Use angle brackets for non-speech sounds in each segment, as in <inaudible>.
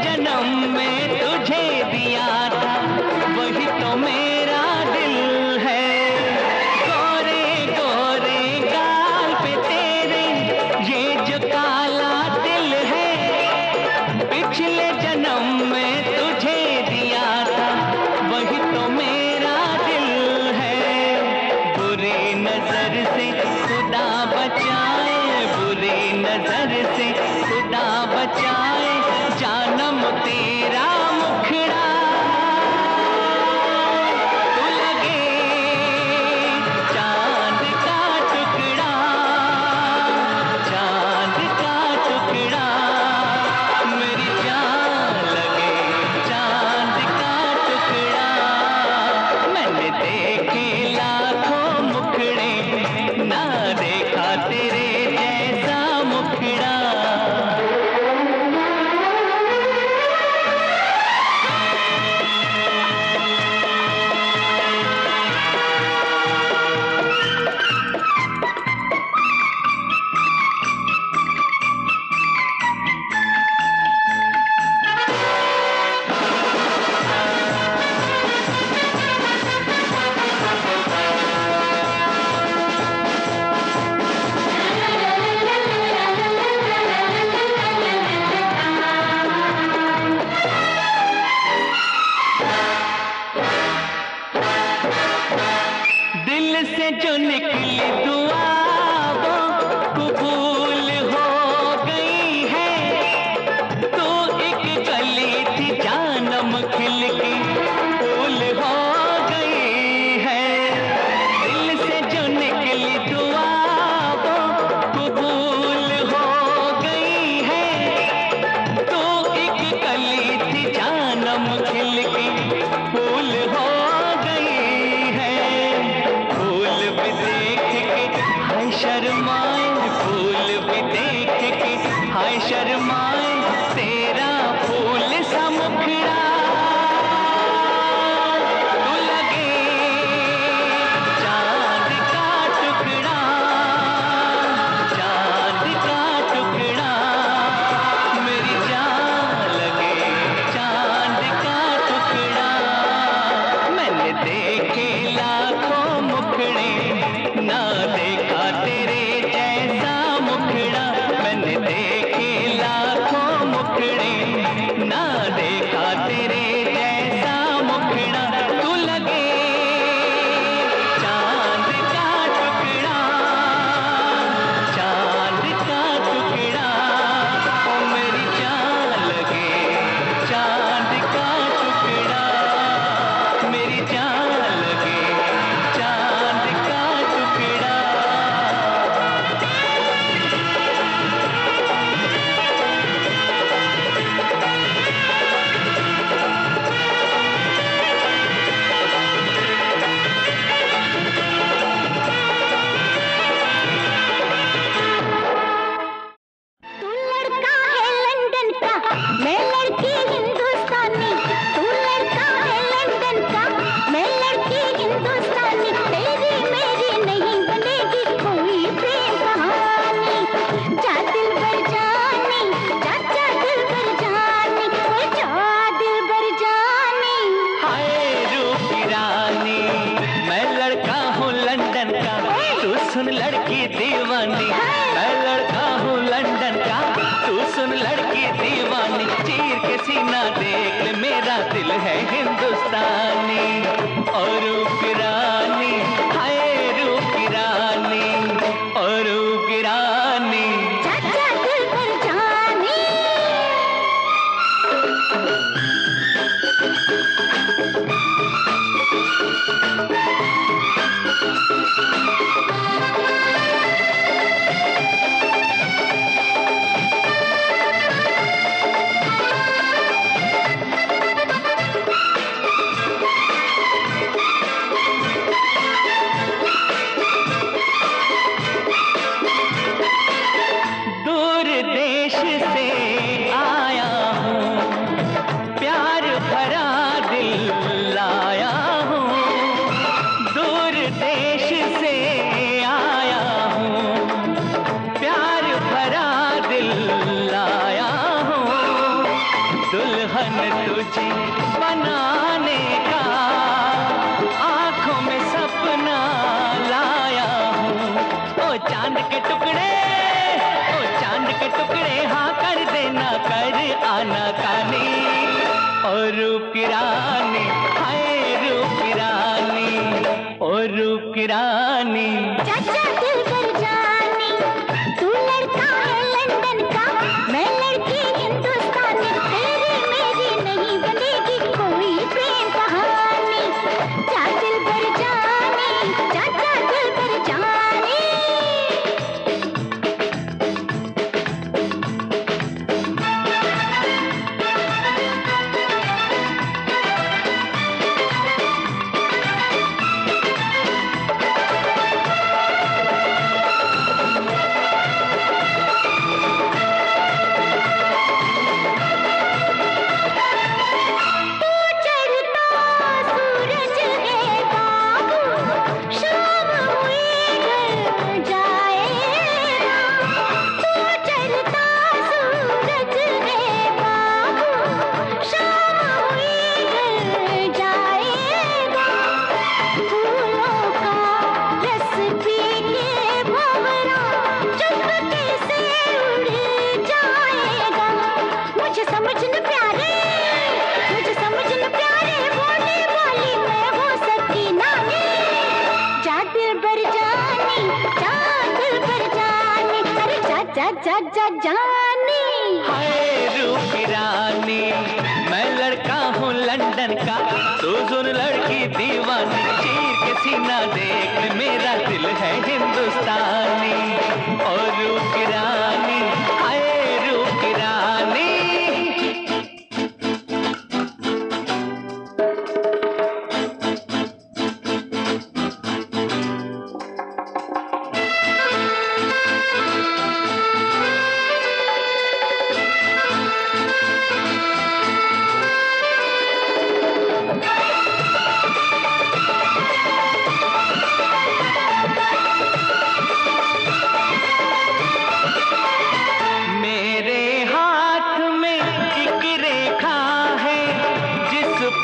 जन्म में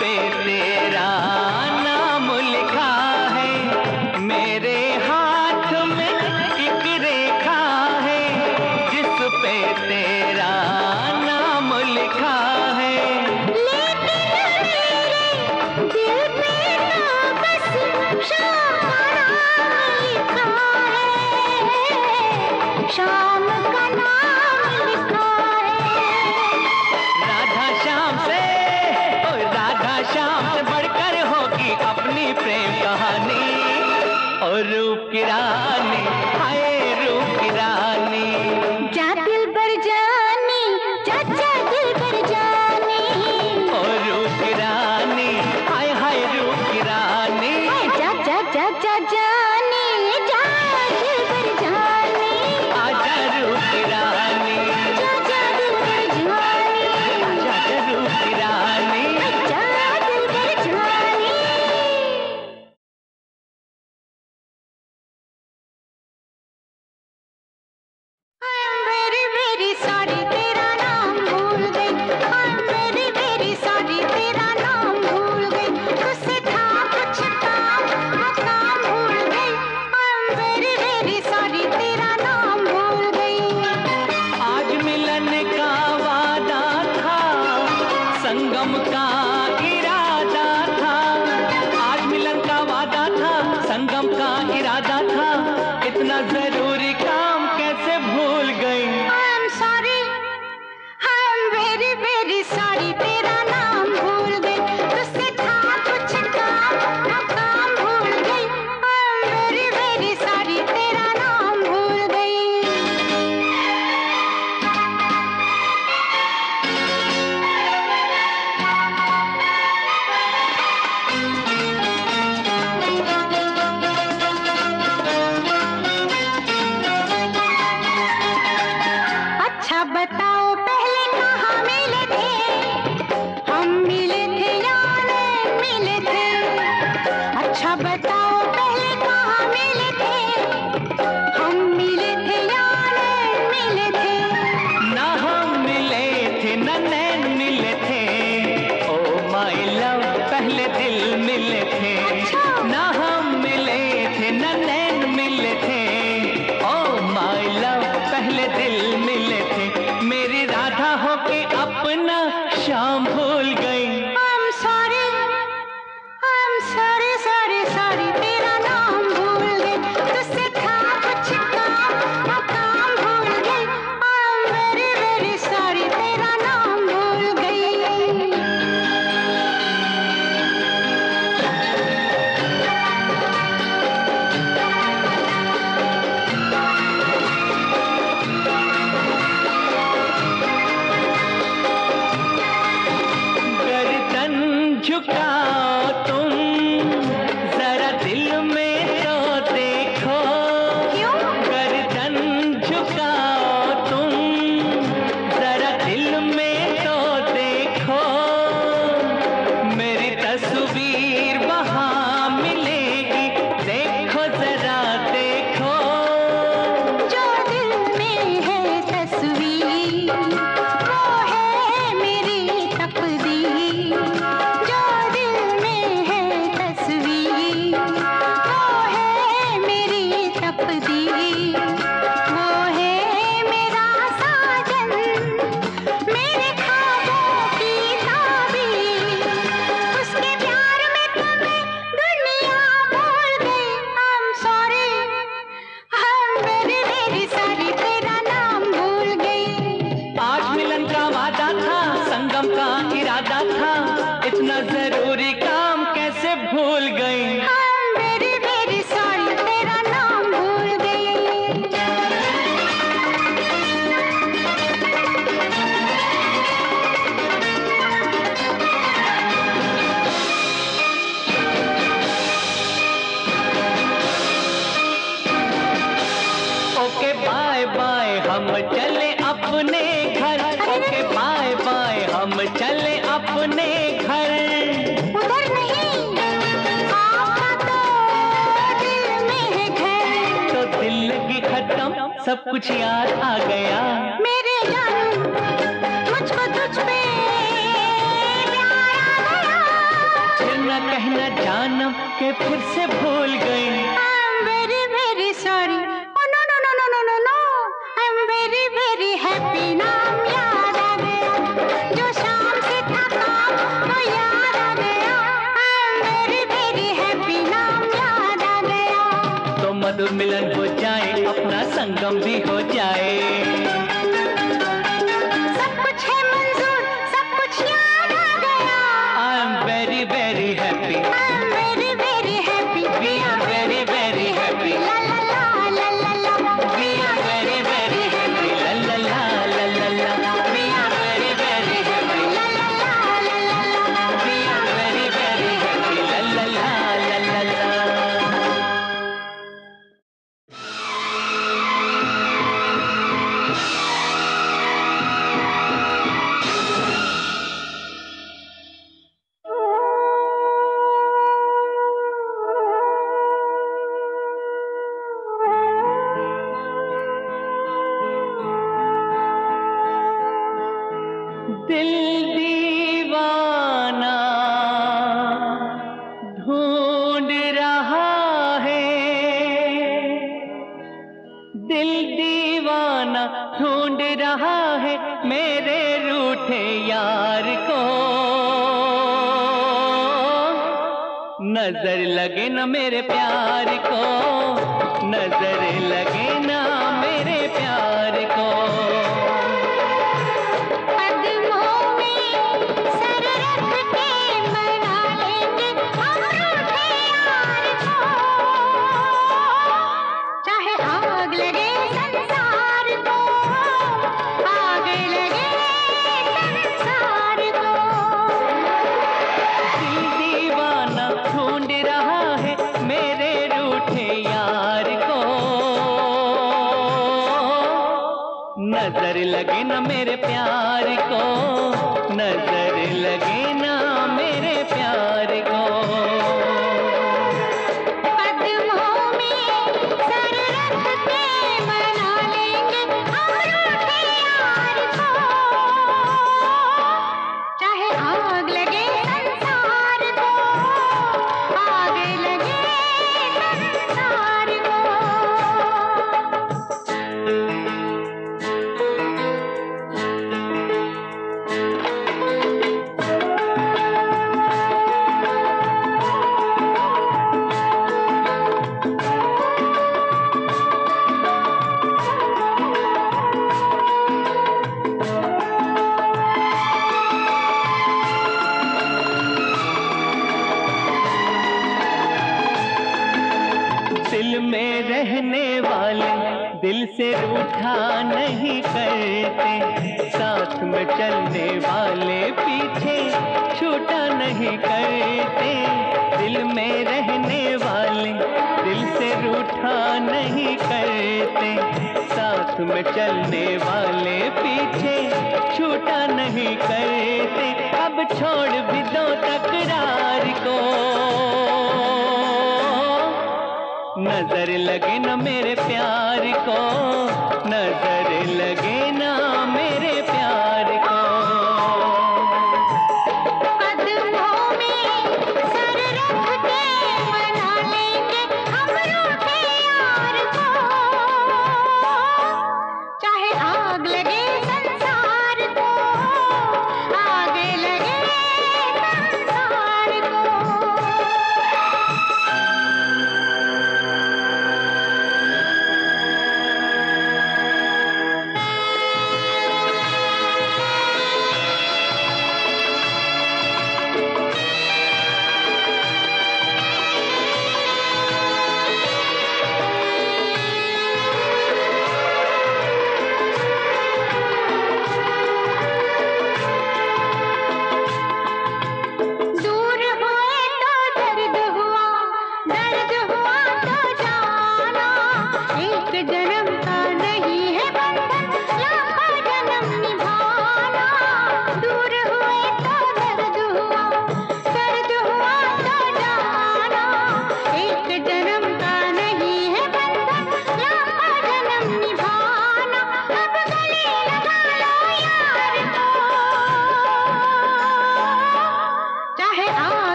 पे तेरा सब कुछ याद आ गया। मेरे यार, मुझको तुझ न कहना जानम के फिर से भूल गई। हाँ।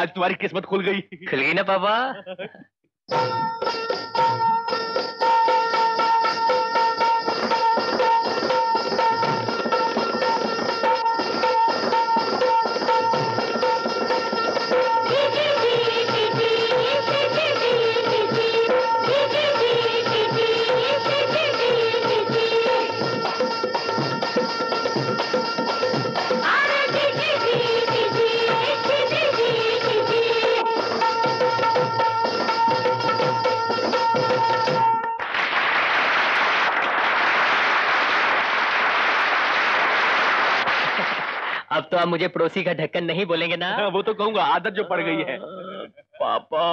आज तुम्हारी किस्मत खुल गई। खुल गई ना पापा <laughs> आप मुझे पड़ोसी का ढक्कन नहीं बोलेंगे ना? हाँ, वो तो कहूँगा आदत जो पड़ गई है। पापा।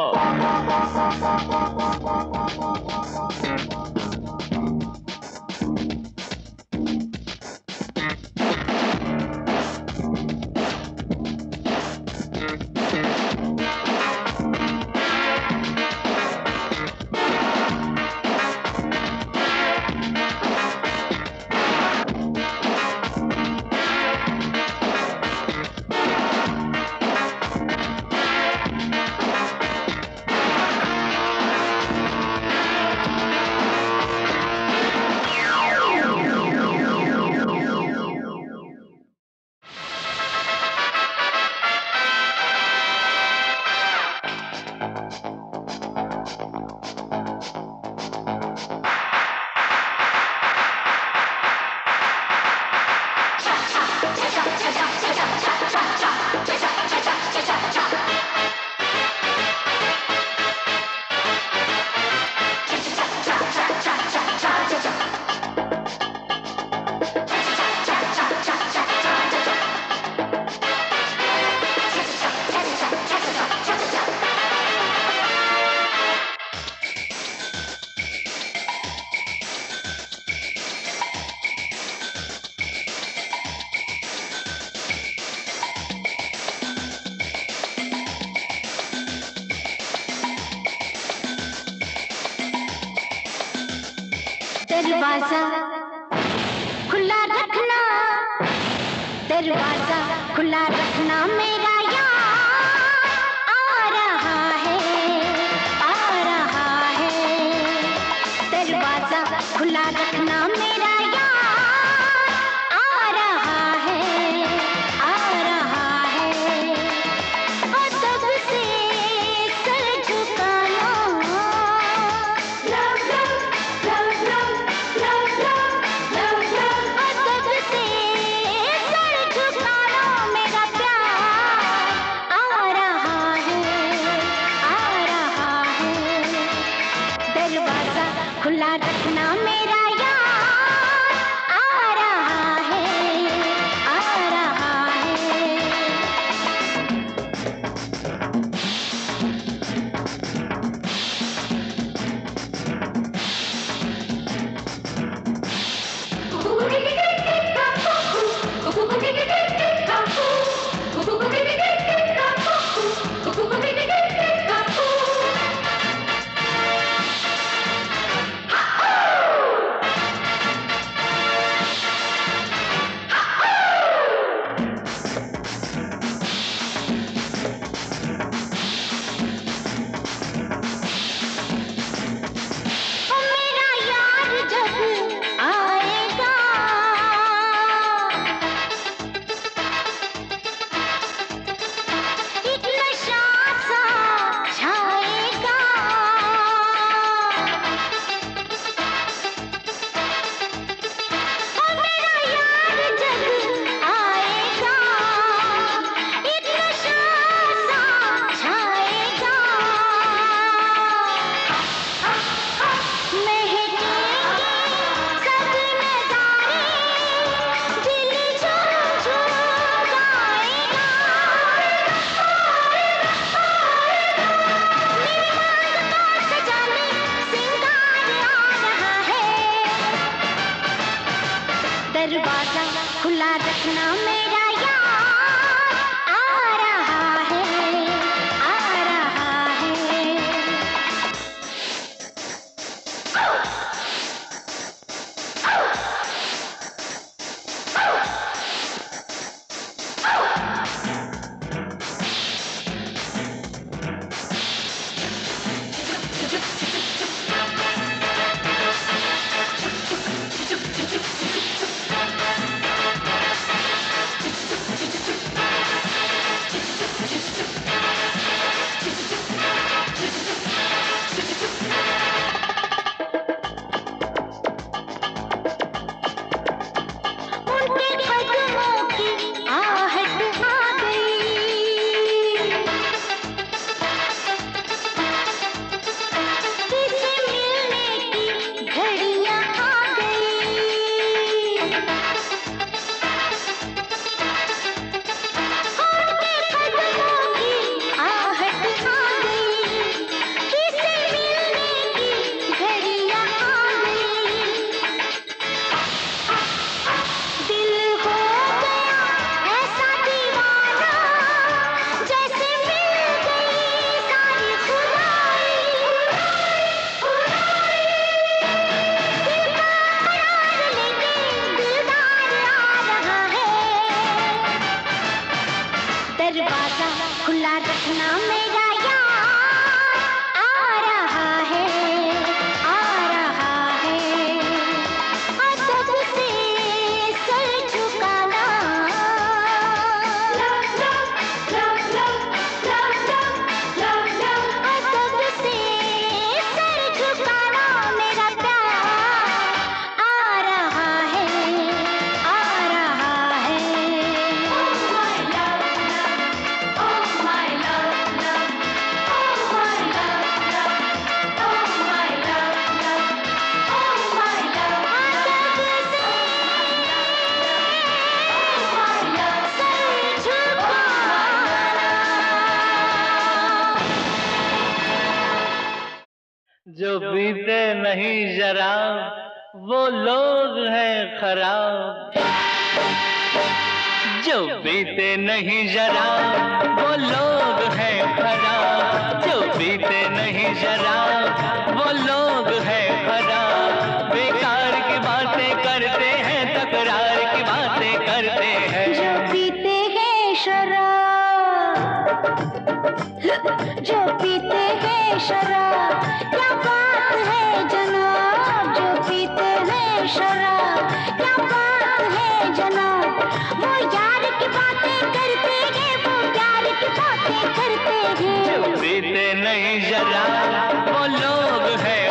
जो पीते हैं शराब। क्या बात है जनाब, जो पीते हैं शराब। क्या बात है जनाब, वो यार की बातें करते हैं, वो प्यार की बातें करते हैं। जो पीते नहीं शराब, वो लोग हैं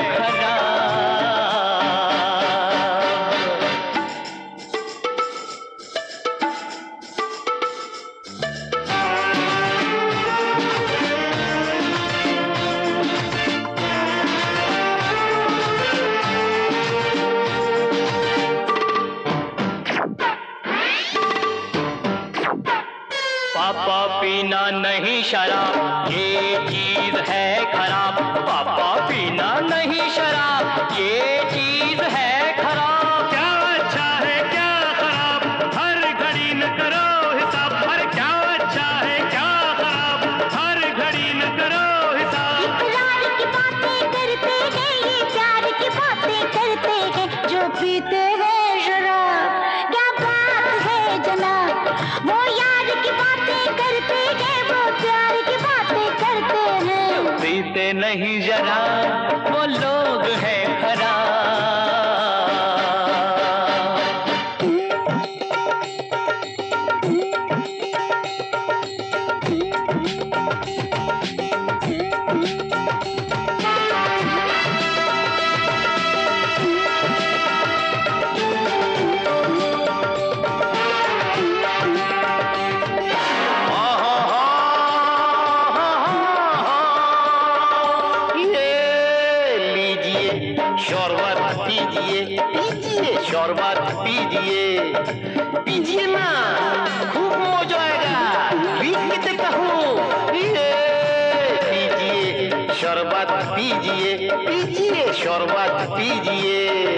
नहीं जरा बोलो कीजिए पीजिए शरबत पीजिए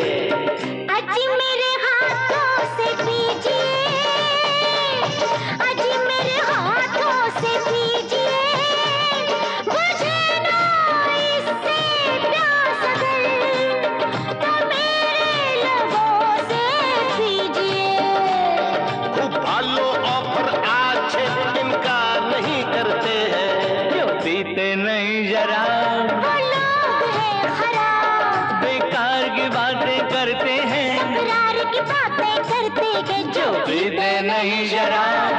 सके जो हृदय नहीं जरा।